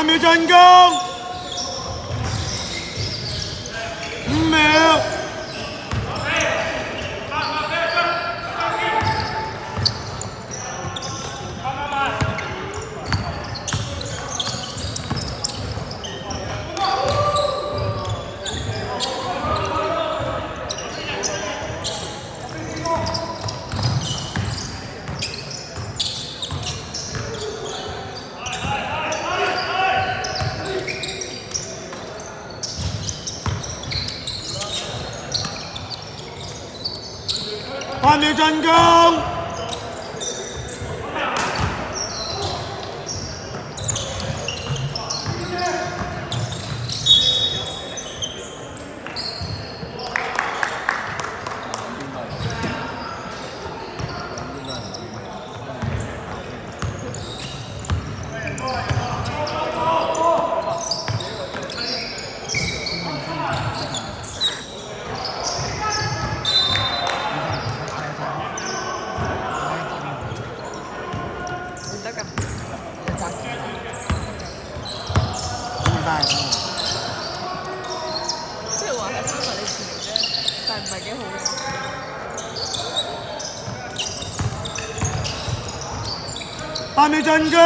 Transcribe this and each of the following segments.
八秒進攻，八秒進攻，即係話係三十你前嚟啫，但係唔係幾好用。八秒進攻，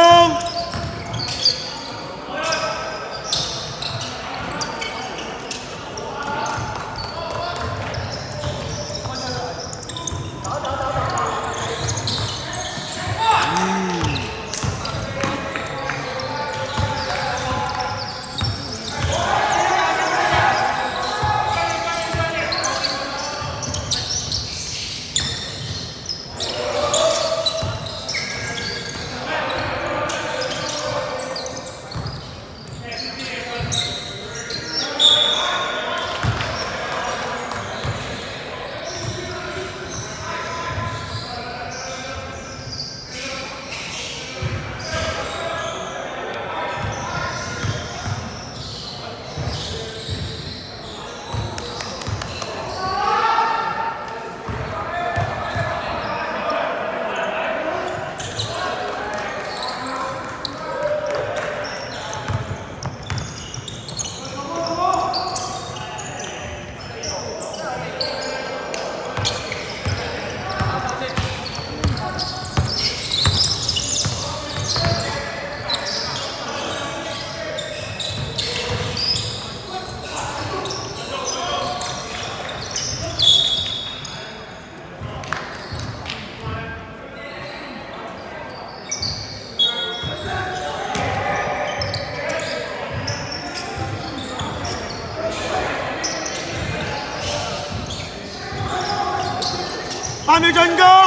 八秒進攻，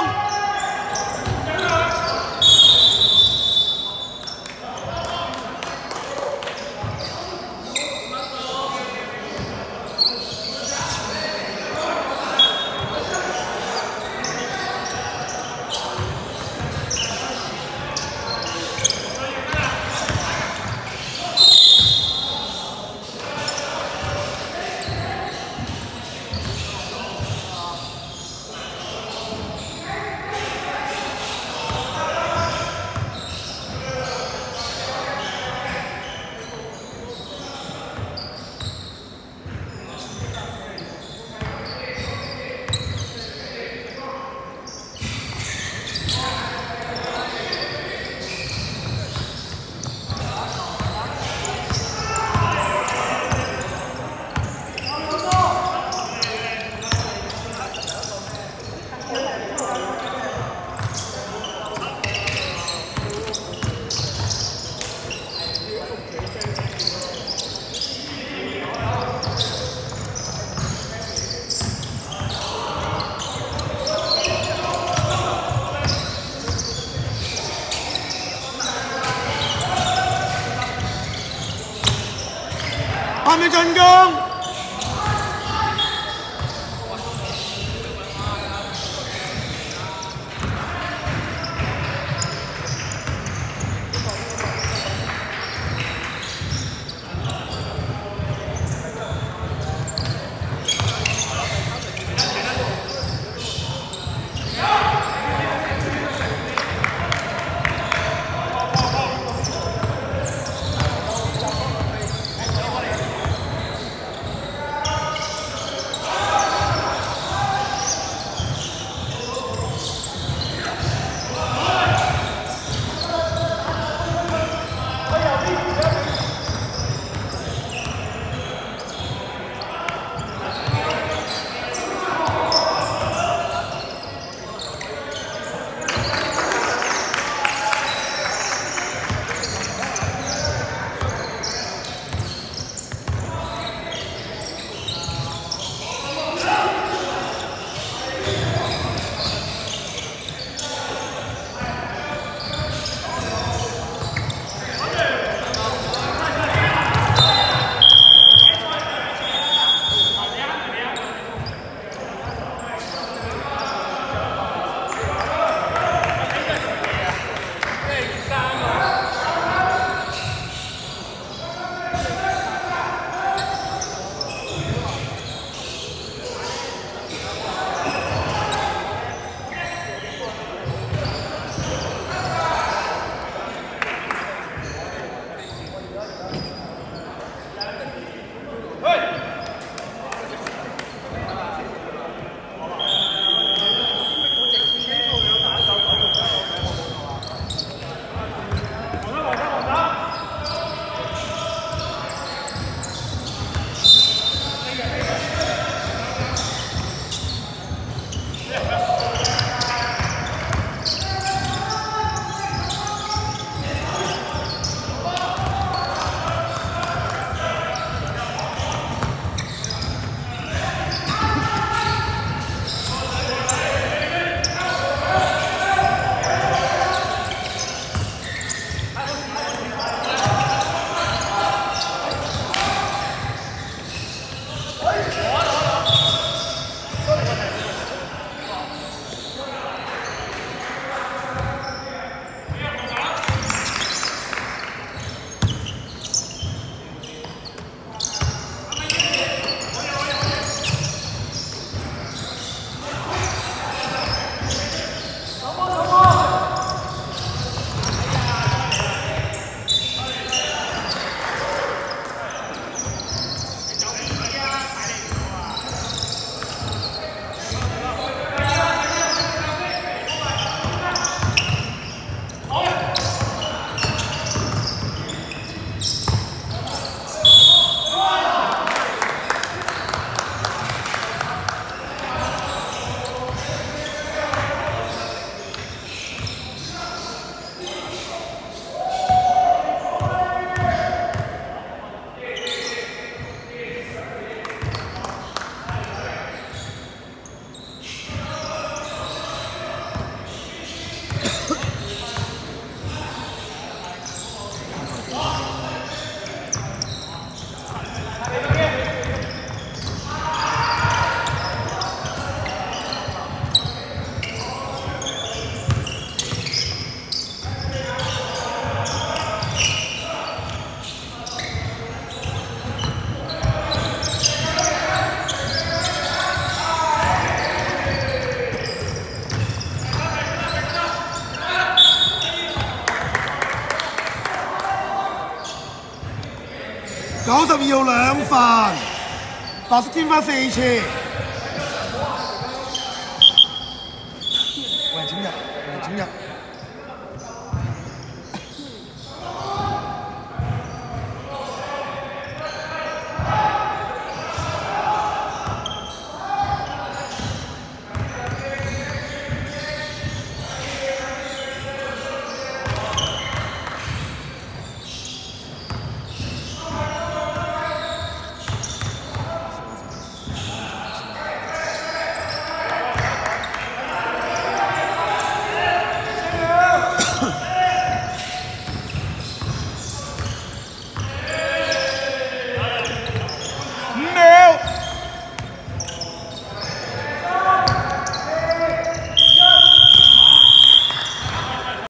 Yeah. Yeah. 九十二號兩份，白色天花四次。